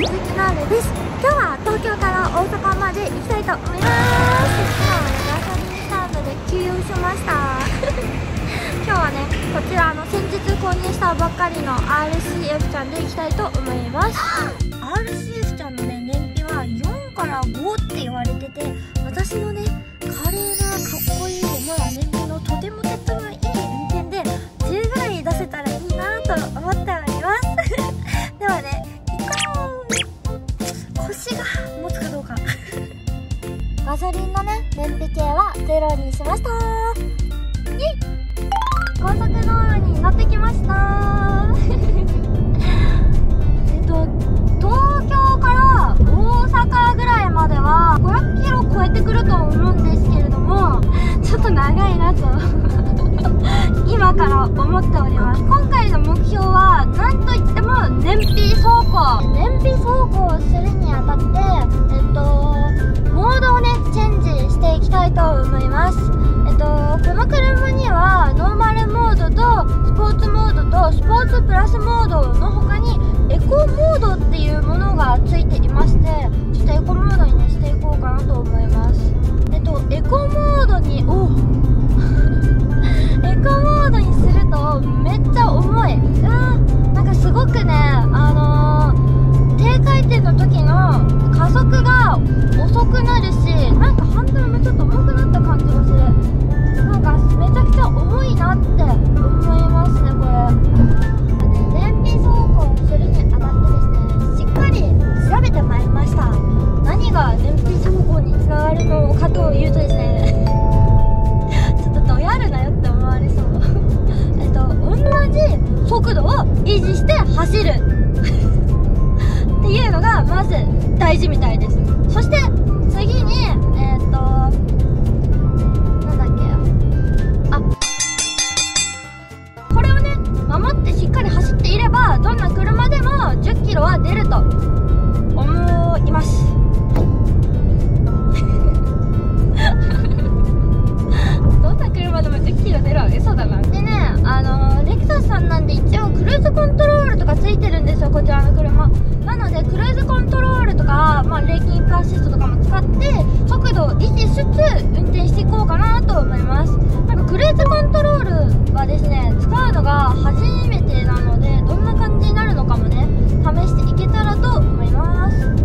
鈴木なるです。今日は東京から大阪まで行きたいと思います。今はねガソリンスタンドで給油しました。今日はねこちらの先日購入したばっかりの RCF ちゃんで行きたいと思います。RCF ちゃんのね燃費は4から5って言われてて私のねました。高速道路に乗ってきました。えっと東京から大阪ぐらいまでは500キロ超えてくると思うんですけれども ちょっと長いなと。今から思っております。今回の目標は何といっても燃費走行。燃費走行をするにあたってえっとモードをねチェンしていきたいと思います。えっとこの車にはノーマルモードとスポーツモードとスポーツプラスモードの他にエコモードっていうものがついていましてちょっとエコモードにしていこうかなと思います。えっとエコモードにお エコモードにするとめっちゃ重い。うんなんかすごくねあのー、低回転の時の加速が遅くなるしなんかハンドルもちょっと重くなった感じがする。なんかめちゃくちゃ重いなって思いますねこれ。燃費走行するにあたってですねしっかり調べてまいりました。何が燃費走行につながるのかというとですねちょっとどやるなよって思われそう。えっと同じ速度を維持して走る。っていうのがまず大事みたいです。そしてとなんだっけあ。これをね守ってしっかり走っていればどんな車でも1 0キロは出ると思います。車でも1 0キロ出るは嘘だなでねあのレクサスさんなんで一応クルーズコントロールとかついてるんですよこちらの車。なのでクルーズコントロールとか、まあ、レーキングアシストとかも使って速度を維持しつつ運転していこうかなと思います。なんかクルーズコントロールはですね使うのが初めてなのでどんな感じになるのかもね試していけたらと思います。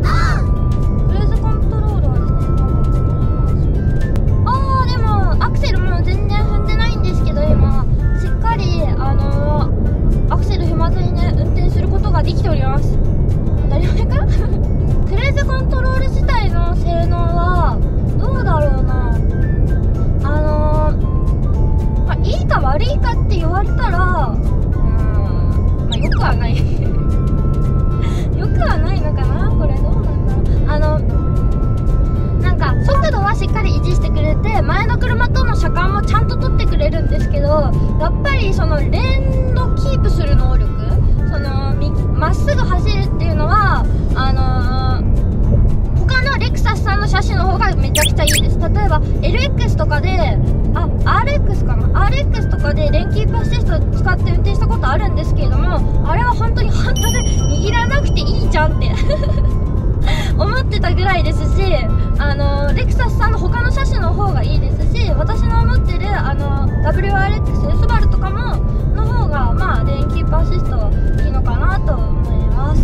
ト使って運転したことあるんですけれどもあれは本当にハンドル握らなくていいじゃんって 思ってたぐらいですしあのレクサスさんの他の車種の方がいいですし私の持ってるあの WRX スバルとかもの方がまあレーンキーシストいいのかなと思います。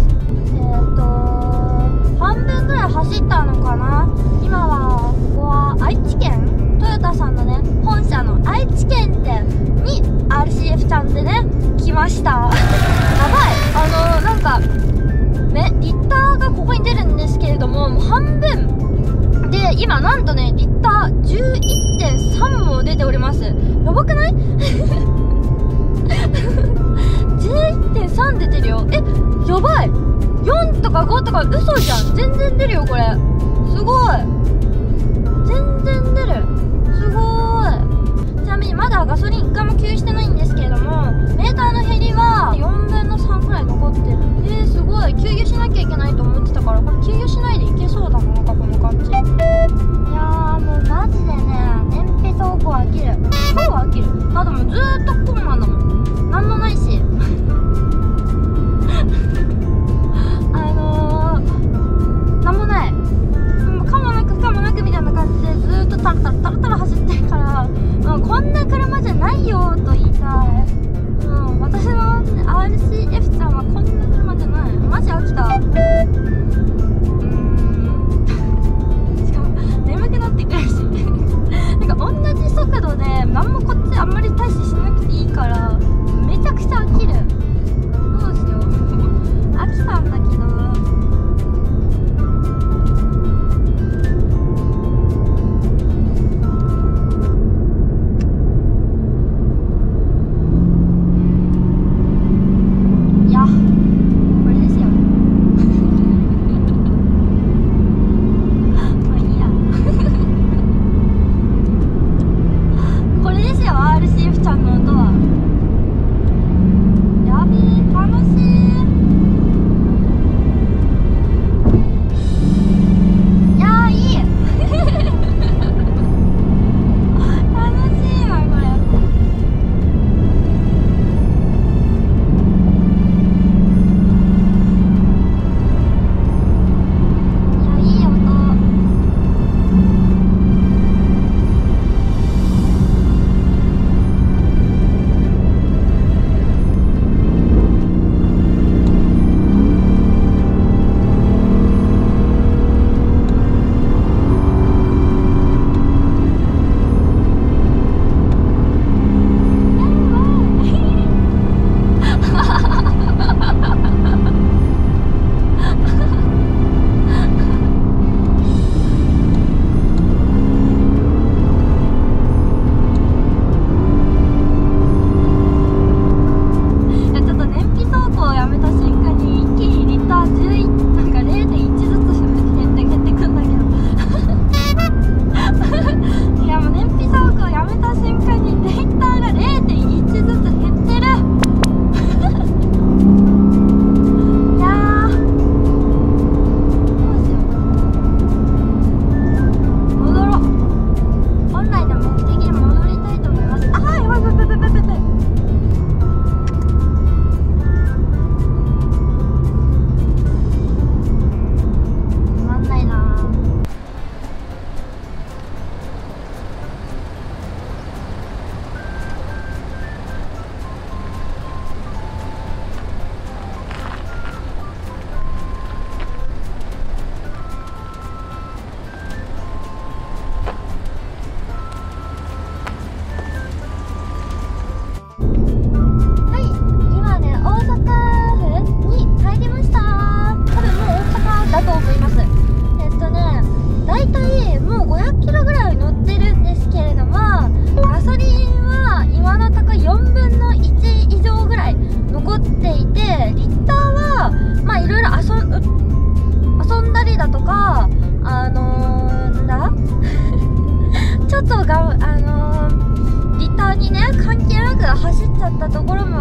然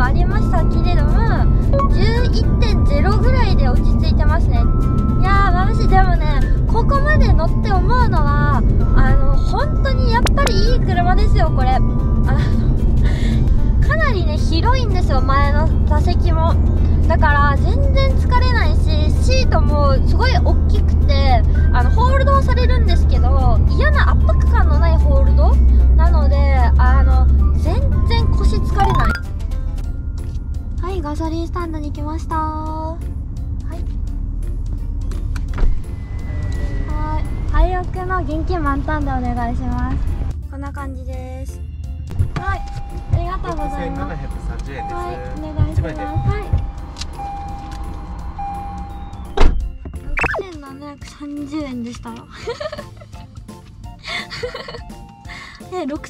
もありましたけれども11.0ぐらいで落ち着いてますね。いやーマジでもねここまで乗って思うのはあの本当にやっぱりいい車ですよこれ。あのかなりね広いんですよ前の座席も。だから全然疲れないしシートもすごい大きくてあのホールドされるんですけど屋の現金満タンでお願いします。こんな感じです。はい。ありがとうございます。6730円です。はい。お願いします。はい。6730円でした。え6730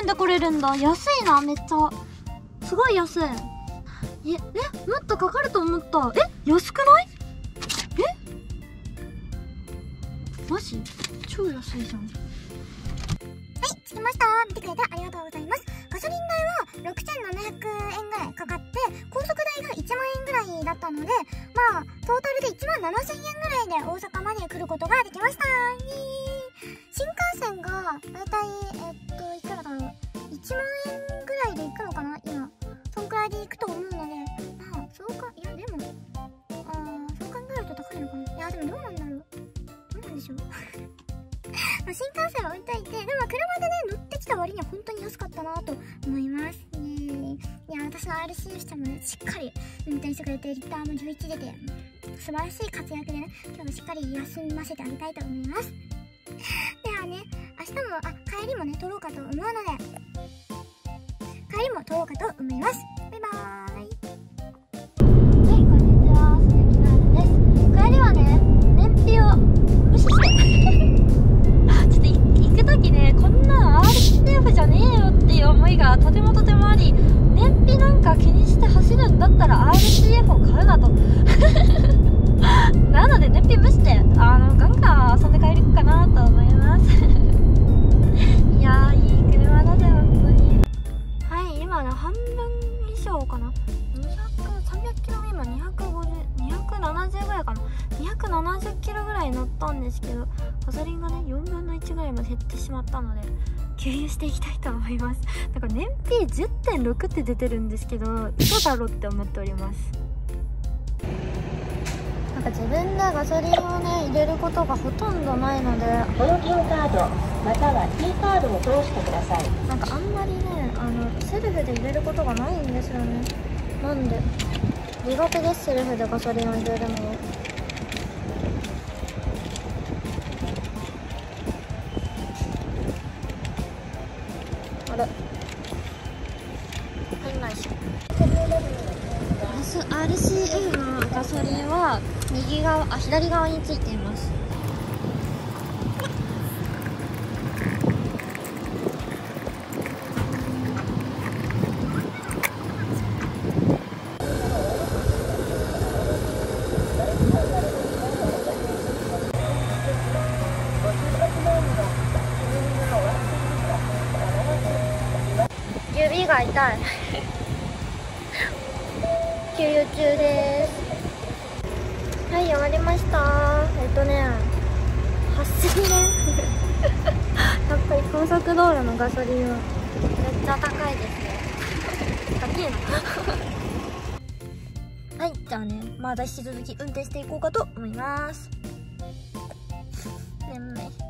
円で来れるんだ。安いなめっちゃ。すごい安い。ええもっとかかると思った。え安くない？超安いじゃんはい、着きました。見てくれてありがとうございます。ガソリン代は6700円ぐらいかかって、高速代が1万円ぐらいだったので、まあ、トータルで1万7000円ぐらいで大阪まで来ることができました。新幹線が、だいたい、えっと、いくらだろう。1万円ぐらいで行くのかな今。そんくらいで行くと思うので、まあ、そうか、いや、でも、あー、そう考えると高いのかないや、でもどうなんだろう。どうなんでしょう。まあ、新幹線は置いといて、でも車でね、乗ってきた割には本当に安かったなと思います。イエーイ。いや、私の RC 車もね、しっかり運転してくれて、リッターも11出て、素晴らしい活躍でね、今日もしっかり休ませてあげたいと思います。ではね、明日も、あ、帰りもね、撮ろうかと思うので、帰りも撮ろうかと思います。ので燃費無視して、あの、ガンガン遊んで帰るかなと思います。いや、いい車だぜ、本当に。はい、今ね、半分以上かな。200、300キロ今250、270ぐらいかな。270キロぐらい乗ったんですけど、ガソリンがね、4分の1ぐらいまで減ってしまったので、給油していきたいと思います。だから燃費10.6って出てるんですけど、嘘だろうって思っております。なんか自分でガソリンをね、入れることがほとんどないので、この Q カードまたは T カードを通してください。なんかあんまりねあのセルフで入れることがないんですよね。なんで苦手ですセルフでガソリンを入れるのあれ。入んないし RCF のガソリンは右側あ左側についています。指が痛い。給油中です。はい終わりました。えっとね8000円 やっぱり高速道路のガソリンはめっちゃ高いですね。高いな。はいじゃあねまだ引き続き運転していこうかと思います。眠い「